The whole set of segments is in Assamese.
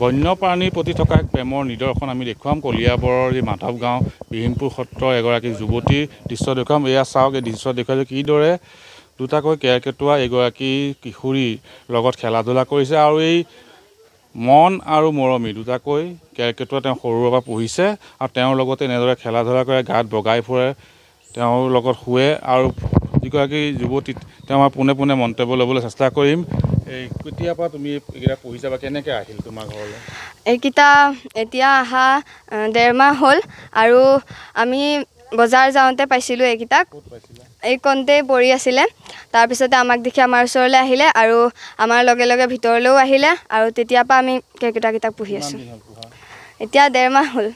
বন্যপ্ৰাণীৰ প্ৰতি থকা এক প্ৰেমৰ নিদৰ্শন আমি দেখুৱাম। কলিয়াবৰৰ যি মাধৱ গাঁও বিহিমপুৰ সত্ৰৰ এগৰাকী যুৱতীৰ দৃশ্য দেখুৱাম। এয়া চাওক এই দৃশ্য দেখুৱাইছে কিদৰে দুটাকৈ কেৰ্কেটুৱা এগৰাকী কিশোৰীৰ লগত খেলা ধূলা কৰিছে আৰু এই মন আৰু মৰমী দুটাকৈ কেৰ্কেটুৱা তেওঁ সৰুৰে পৰা পুহিছে আৰু তেওঁৰ লগতে এনেদৰে খেলা ধূলা কৰে গাত বগাই ফুৰে তেওঁৰ লগত শুৱে আৰু যিগৰাকী যুৱতী তেওঁ পোনে পোনে মন্তব্য ল'বলৈ চেষ্টা কৰিম। এই কেতিয়াৰ পৰা তুমি এইকেইটা পঢ়িছা বা কেনেকৈ আহিল তোমাৰ ঘৰলৈ? এইকেইটা এতিয়া অহা আহ, ডেৰ মাহ হ'ল আৰু আমি বজাৰ যাওঁতে পাইছিলোঁ এইকেইটাক। এই কণতেই পৰি আছিলে। তাৰপিছতে আমাক দেখি আমাৰ ওচৰলৈ আহিলে আৰু আমাৰ লগে লগে ভিতৰলৈও আহিলে আৰু তেতিয়াৰ পৰা আমি কেৰ্কেটুৱাকেইটাক পুহি কিমান আছোঁ। এতিয়া ডেৰ মাহ হ'ল।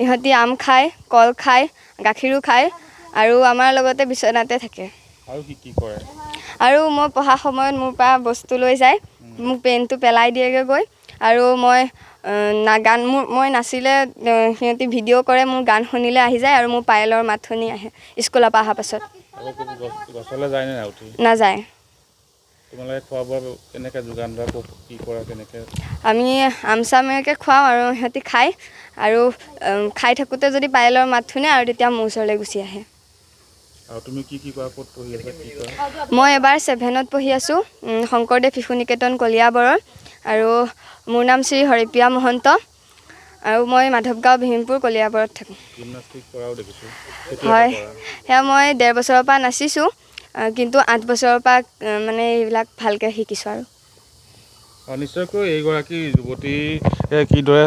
ইহঁতি আম খায় কল খায় গাখীৰো খায় আৰু আমাৰ লগতে বিচনাতে থাকে। আৰু কি কি কৰে? আৰু মই পঢ়া সময়ত মোৰ পৰা বস্তু লৈ যায় মোক পেনটো পেলাই দিয়েগৈ গৈ। আৰু মই গান মোৰ মই নাচিলে সিহঁতি ভিডিঅ' কৰে মোৰ গান শুনিলে আহি যায় আৰু মোৰ পায়েলৰ মাত শুনি আহে স্কুলৰ পৰা অহাৰ পাছত। নাযায়। আমি আম খুৱাওঁ আৰু সিহঁতি খায়। আৰু খাই থাকোঁতে যদি পায়েলৰ মাত শুনে আৰু তেতিয়া মোৰ ওচৰলৈ গুচি আহে। মই এবাৰ ছেভেনত পঢ়ি আছোঁ শংকৰদেৱ শিশু নিকেতন কলিয়াবৰৰ আৰু মোৰ নাম শ্ৰী হৰিপ্ৰিয়া মহন্ত আৰু মই মাধৱগাঁও বিহিমপুৰ কলিয়াবৰত থাকোঁ। হয় সেয়া মই ডেৰ বছৰৰ পৰা নাচিছোঁ কিন্তু আঠ বছৰৰ পৰা মানে এইবিলাক ভালকৈ শিকিছোঁ আৰু। নিশ্চয়কৈ এইগৰাকী যুৱতীয়ে কিদৰে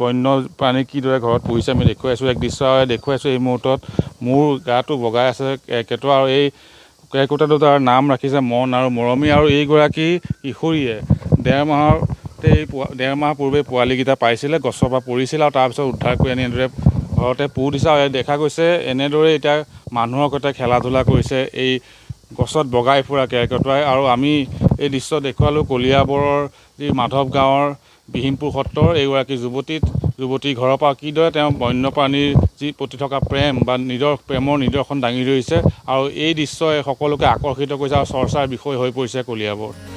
বন্যপ্ৰাণী কিদৰে ঘৰত পুহিছে আমি দেখুৱাইছোঁ এক দৃশ্য দেখুৱাইছোঁ এই মুহূৰ্তত। মোৰ গাটো বগাই আছে কেৰ্কেটুৱা আৰু এই কেৰ্কেটুৱা দুটাৰ নাম ৰাখিছে মন আৰু মৰমী আৰু এইগৰাকী কিশোৰীয়ে। ডেৰ মাহতে পোৱা ডেৰ মাহ পূৰ্বে পোৱালীকেইটা পাইছিলে গছৰ পৰা পৰিছিলে আৰু তাৰপিছত উদ্ধাৰ কৰি আনি এনেদৰে ঘৰতে পোহ দিছে আৰু দেখা গৈছে এনেদৰে এতিয়া মানুহৰ সৈতে খেলা ধূলা কৰিছে এই গছত বগাই ফুৰা কেৰ্কেটুৱাই আৰু আমি এই দৃশ্য দেখুৱালোঁ কলিয়াবৰৰ যি মাধৱ গাঁৱৰ বিহিমপুৰ সত্ৰৰ এইগৰাকী যুৱতীত যুৱতীৰ ঘৰৰ পৰা কিদৰে তেওঁ বন্যপ্ৰাণীৰ যি প্ৰতি থকা প্ৰেম বা নিজৰ প্ৰেমৰ নিদৰ্শন দাঙি ধৰিছে আৰু এই দৃশ্যই সকলোকে আকৰ্ষিত কৰিছে আৰু চৰ্চাৰ বিষয় হৈ পৰিছে কলিয়াবৰ।